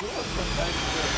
Dawson.